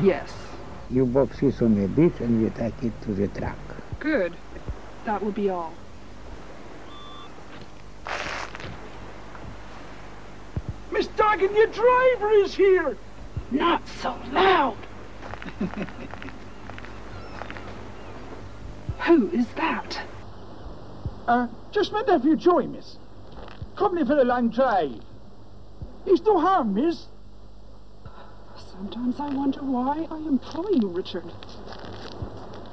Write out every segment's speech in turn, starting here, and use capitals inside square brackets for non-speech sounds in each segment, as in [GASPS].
Yes. You box it on the beach and you take it to the truck. Good. That will be all. Miss Duggan, your driver is here! Not so loud! [LAUGHS] Who is that? Uh, just my nephew Joy, miss. Company for the long drive. He's no harm, miss. Sometimes I wonder why I employ you, Richard.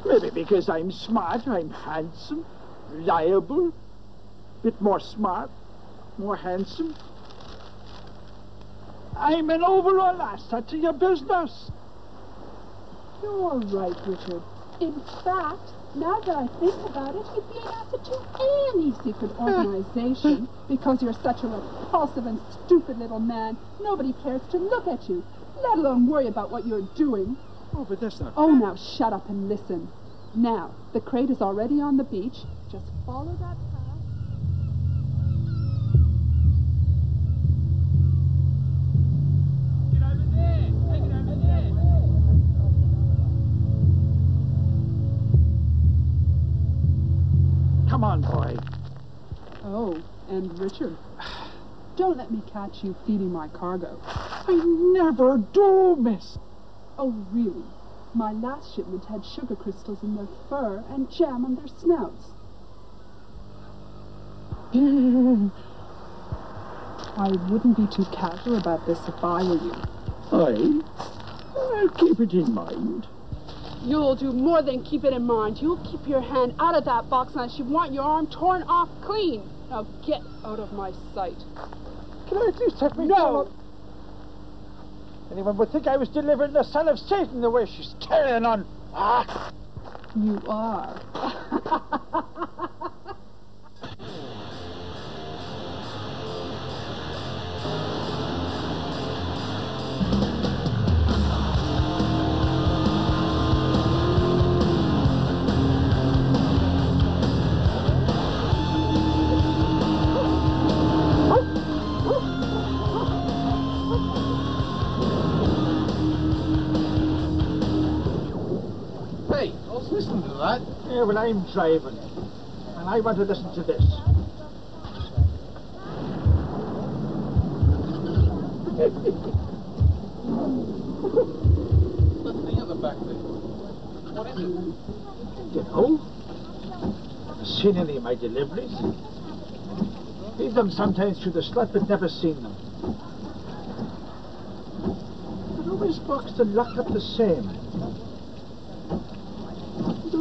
Maybe because I'm smart, I'm handsome, reliable, a bit more smart, more handsome. I'm an overall asset to your business. You're right, Richard. In fact, now that I think about it, you'd be an asset to any secret hmm. organization. because you're such a repulsive and stupid little man, nobody cares to look at you, let alone worry about what you're doing. Oh, but that's not... Oh, now shut up and listen. Now, the crate is already on the beach. Just follow that path. Get over there! Take it over there! Come on, boy. Oh, and Richard, [SIGHS] don't let me catch you feeding my cargo. I never do, miss. Oh, really? My last shipment had sugar crystals in their fur and jam on their snouts. [LAUGHS] I wouldn't be too casual about this if I were you. Aye. I'll keep it in mind. You'll do more than keep it in mind. You'll keep your hand out of that box unless you want your arm torn off clean. Now get out of my sight. Can I at least have me No. Anyone would think I was delivering the son of Satan the way she's carrying on. Ah! You are. [LAUGHS] Hey, oh, I was listening to that. Yeah, well, I'm driving. And I want to listen to this. That thing at the back there. What is it? You know? Seen any of my deliveries? Read them sometimes through the slut, but never seen them. They're always boxed and locked up the same.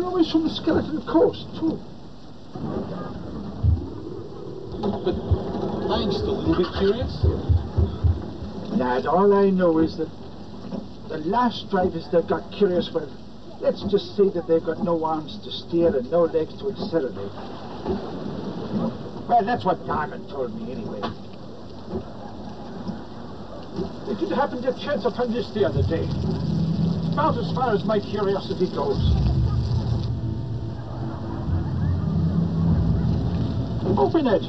Always from the Skeleton Coast, too. But I'm still a little bit curious. Lad, all I know is that the last drivers that got curious were, let's just say that they've got no arms to steer and no legs to accelerate. Well, that's what Diamond told me anyway. It did happen to chance upon this the other day. About as far as my curiosity goes. Open it.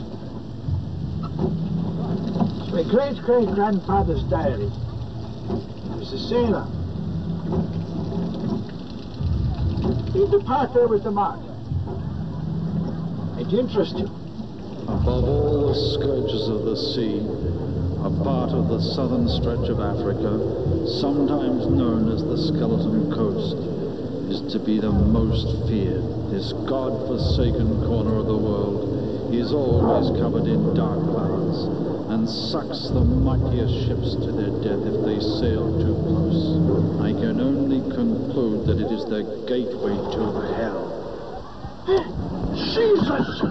It's my great great grandfather's diary. He was a sailor. Part there with the mark. It interests you. Above all the scourges of the sea, a part of the southern stretch of Africa, sometimes known as the Skeleton Coast, is to be the most feared. This god-forsaken corner of the world is always covered in dark clouds and sucks the mightiest ships to their death if they sail too close. I can only conclude that it is the gateway to hell. [GASPS] Jesus!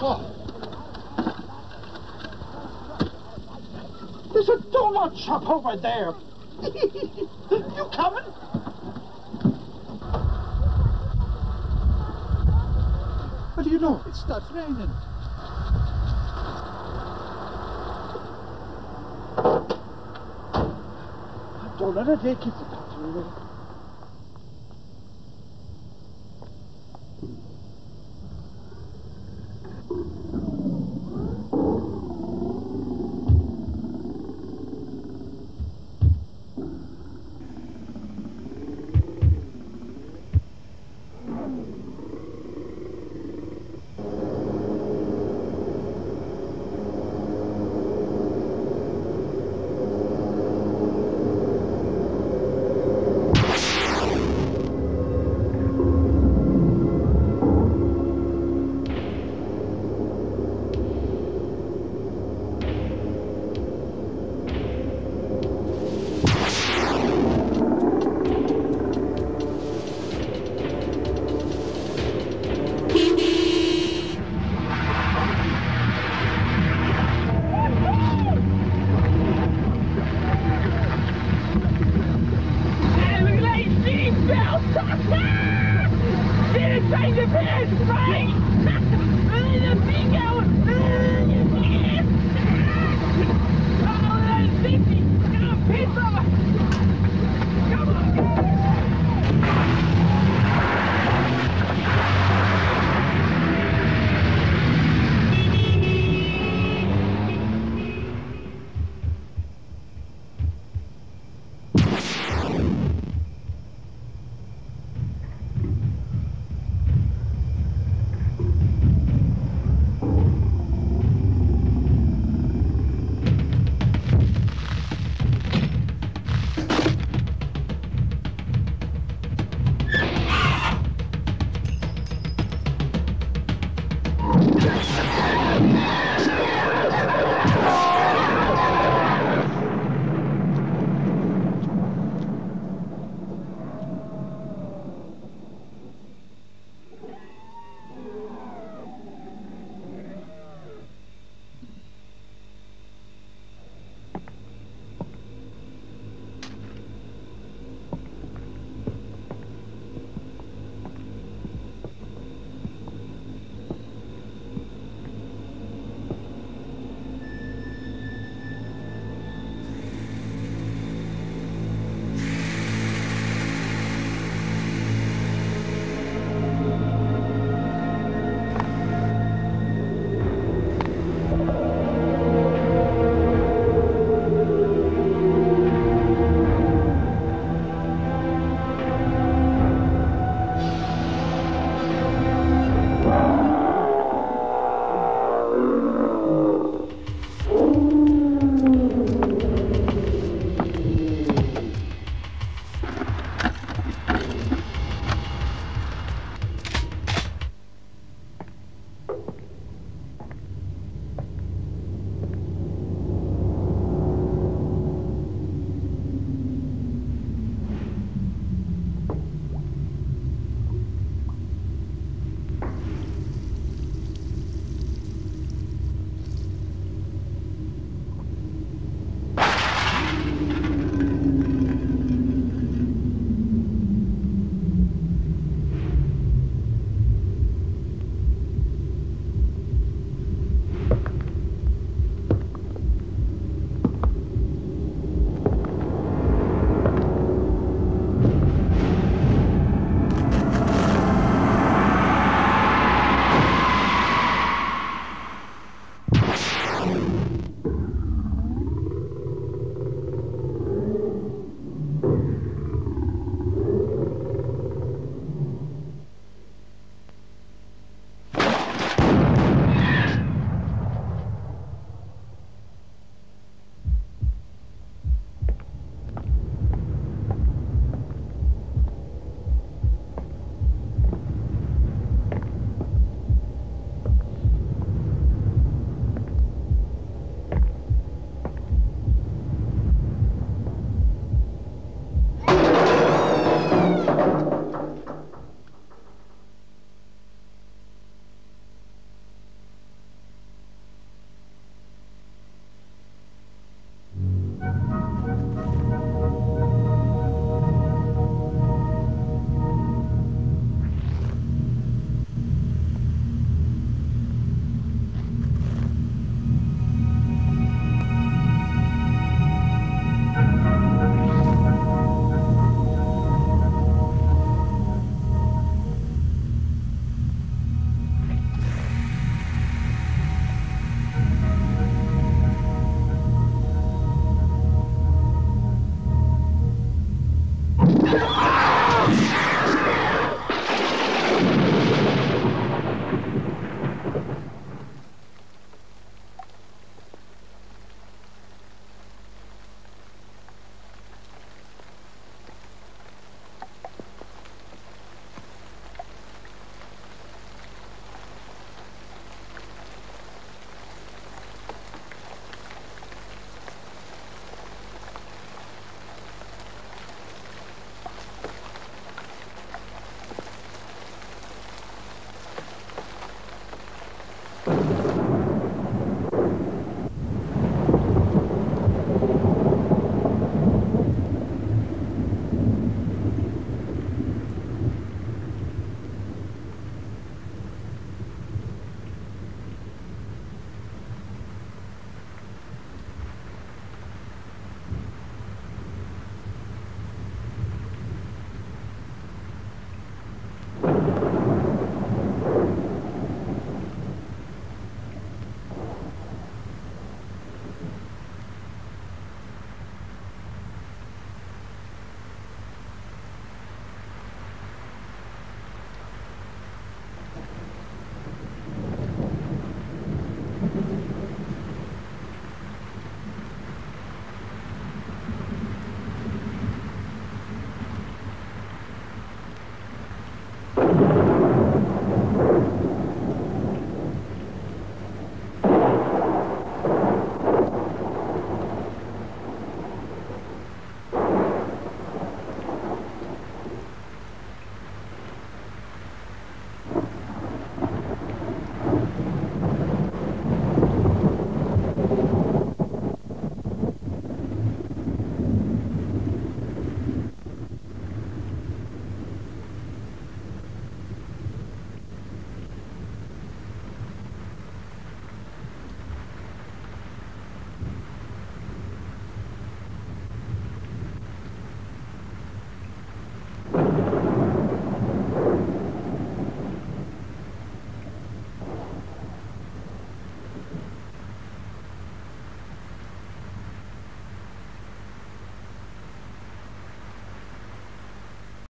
Oh, There's a donut shop over there. [LAUGHS] you coming? You know? It starts raining. Don't let it take you It's fine! Yes!